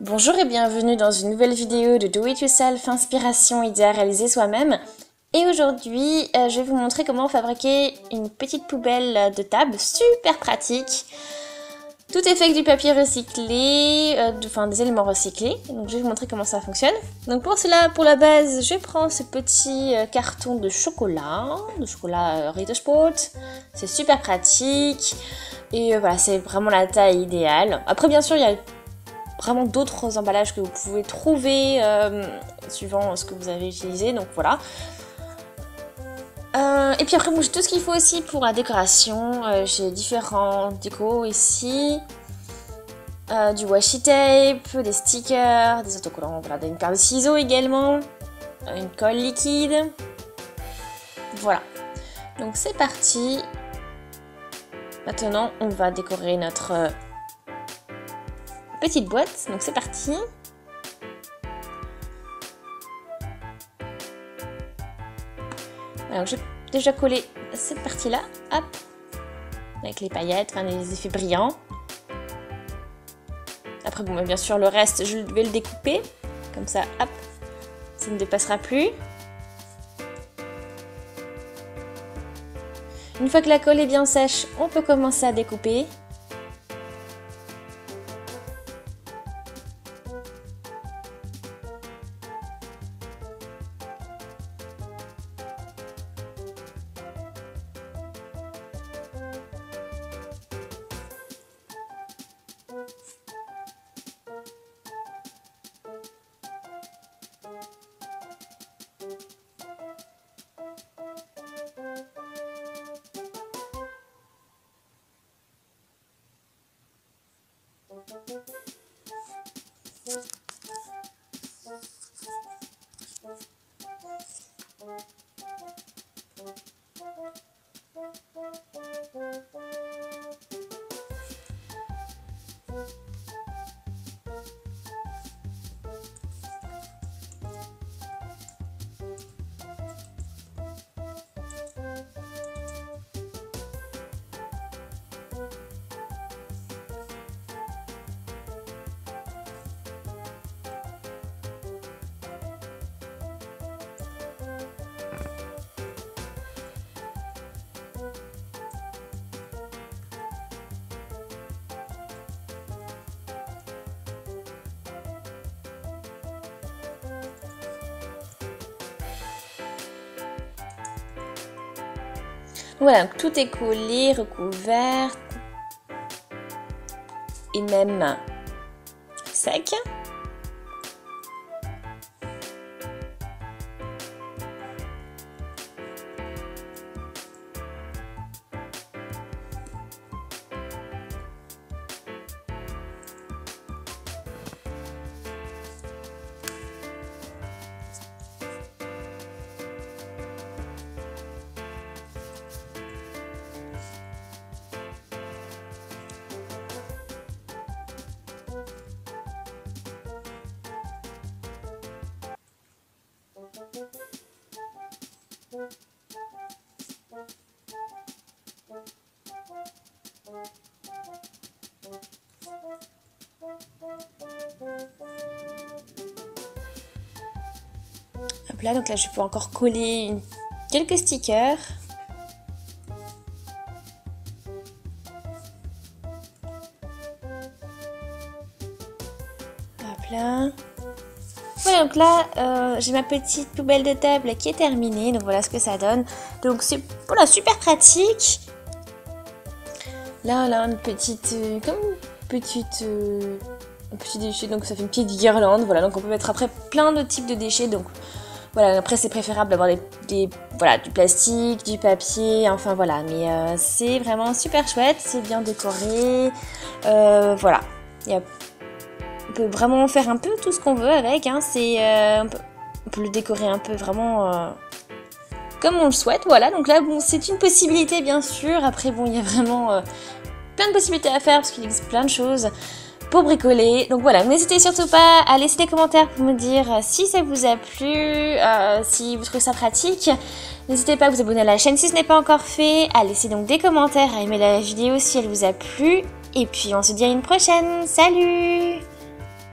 Bonjour et bienvenue dans une nouvelle vidéo de Do It Yourself, inspiration, idée à réaliser soi-même. Et aujourd'hui, euh, je vais vous montrer comment fabriquer une petite poubelle de table super pratique. Tout est fait avec du papier recyclé, euh, enfin des éléments recyclés. Donc je vais vous montrer comment ça fonctionne. Donc pour cela, pour la base, je prends ce petit euh, carton de chocolat, de chocolat Rite Sport. C'est super pratique. Et voilà, c'est vraiment la taille idéale. Après bien sûr, il y a vraiment d'autres emballages que vous pouvez trouver euh, suivant ce que vous avez utilisé. Donc voilà. Euh, et puis après, j'ai tout ce qu'il faut aussi pour la décoration. Euh, j'ai différents décos ici. du washi tape, des stickers, des autocollants, voilà, une paire de ciseaux également, une colle liquide. Voilà. Donc c'est parti. Maintenant, on va décorer notre petite boîte. Donc c'est parti. Alors j'ai déjà collé cette partie-là, hop, avec les paillettes, enfin les effets brillants. Après bon, bien sûr le reste, je vais le découper, comme ça, hop, ça ne dépassera plus. Une fois que la colle est bien sèche, on peut commencer à découper. Voilà, tout est collé, recouvert et même sec. Hop là, donc là je peux encore coller quelques stickers. Hop là. Voilà, donc là, euh, j'ai ma petite poubelle de table qui est terminée. Donc voilà ce que ça donne. Donc c'est voilà, super pratique. Là, là, une petite, euh, comme petite, euh, un petit déchet. Donc ça fait une petite guirlande. Voilà, donc on peut mettre après plein de types de déchets. Donc voilà, après c'est préférable d'avoir des, voilà, du plastique, du papier, enfin voilà. Mais c'est vraiment super chouette, c'est bien décoré. voilà, il on peut vraiment faire un peu tout ce qu'on veut avec. Hein. C'est, euh, on, peut, le décorer un peu vraiment euh, comme on le souhaite. Voilà, donc là, bon, c'est une possibilité, bien sûr. Après, bon, il y a vraiment euh, plein de possibilités à faire parce qu'il existe plein de choses pour bricoler. Donc voilà, n'hésitez surtout pas à laisser des commentaires pour me dire si ça vous a plu, si vous trouvez ça pratique. N'hésitez pas à vous abonner à la chaîne si ce n'est pas encore fait, à laisser donc des commentaires, à aimer la vidéo si elle vous a plu. Et puis on se dit à une prochaine. Salut